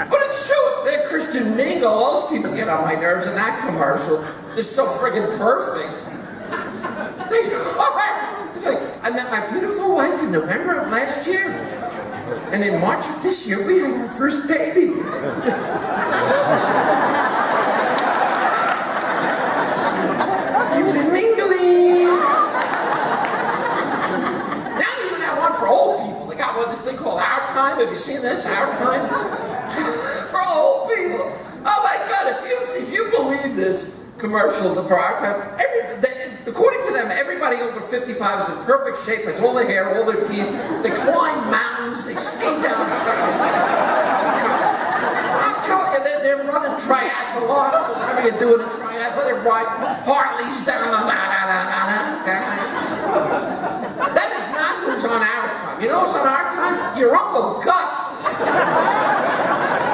But it's true. That Christian Mingle, all those people get on my nerves in that commercial. They're so friggin' perfect. They. It's like, I met my beautiful wife in November of last year. And in March of this year, we had our first baby. You've been mingling. Now they even have one for old people. They got one this thing called Our Time. Have you seen this? Our Time? for old people. Oh my God! If you if you believe this commercial for Our Time, every they, according to them, everybody over 55 is in perfect shape, has all their hair, all their teeth. They climb mountains. They skate down. I'm telling you, they're, they're running triathlons or whatever you're doing a triathlon. They're riding Harleys down. Da, da, da, da, da, da. That is not who's on our time. You know who's on our time? Your Uncle Gus.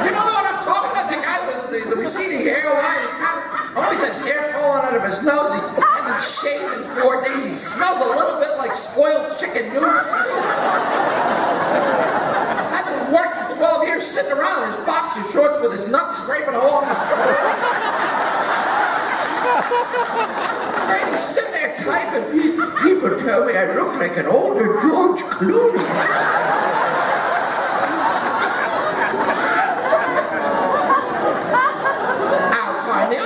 You know what I'm talking about? The guy with the, the receding hairline. He kind of always has hair falling out of his nose. He hasn't shaved in four days. He smells a little bit like spoiled chicken noodles. Hasn't worked in 12 years sitting around in his boxer shorts with his nuts scraping along the floor. He's sitting there typing. Pe- People tell me I look like an older George Clooney. Our time. It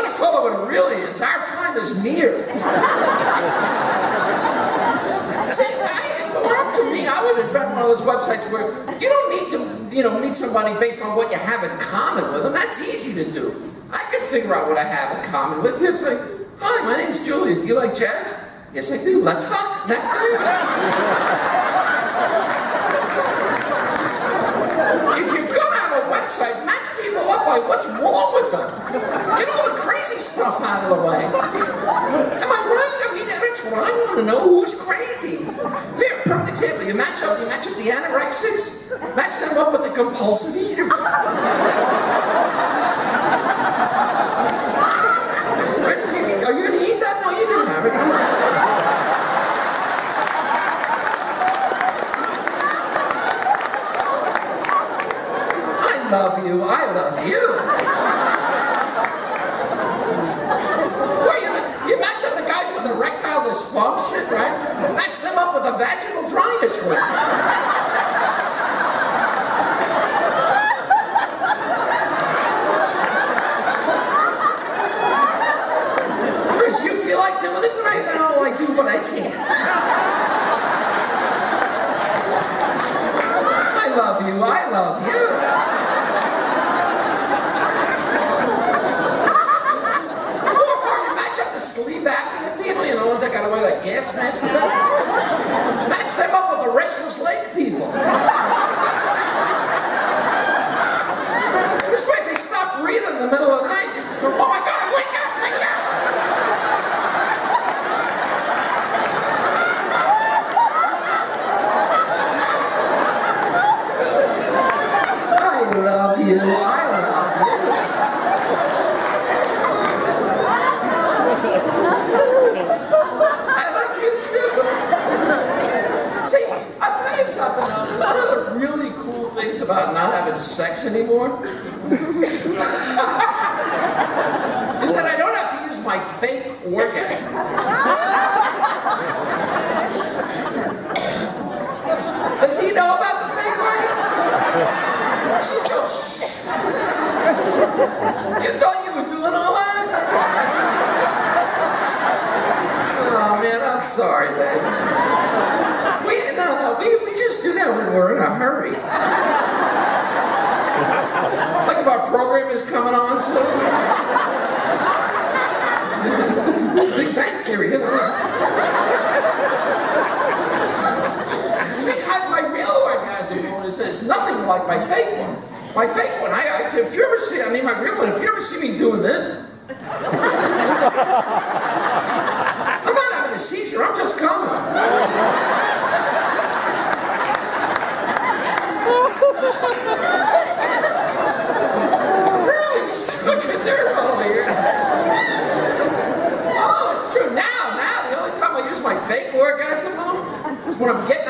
what it really is. Our time is near. See, I, if it were up to me, I would invent one of those websites where you don't need to, you know, meet somebody based on what you have in common with them. That's easy to do. I can figure out what I have in common with you. It's like, hi, my name's Julia. Do you like jazz? Yes, I do. Let's fuck. That's it. if you're gonna have a website, match people up by what's wrong with them. Get all the crazy stuff out of the way. Am I right? I mean, that's what I want to know. Who's crazy? Here, perfect example. You match up. You match up the anorexics. Match them up with the compulsive eater. Are you going to eat that? No, you can have it. Love you. I love you. Well, you, you match up the guys with erectile dysfunction, right? Match them up with a vaginal dryness rate. Chris, you feel like doing it tonight? No, I do, but I can't. I love you. I love you. Or you match up the sleep apnea ones gotta wear that gas mask. Match them up with the restless leg people. This way, they stop breathing in the middle of the night, oh my God, wake up, wake up. I love you. I love you. I love you too. See, I'll tell you something. One of the really cool things about not having anymore is that I don't have to use my fake orgasm. Does he know about the fake orgasm? She's going, shh. You thought you were doing all that? Oh man, I'm sorry, man. We no no, we, we just do that when we're in a hurry. Like if our program is coming on soon. Big Bang Theory. See, I, my real orgasm is, is nothing like my fake one. My fake one, I, I, if you ever see, I mean, my real one, if you ever see me doing this, I'm not having a seizure, I'm just coming. What I'm getting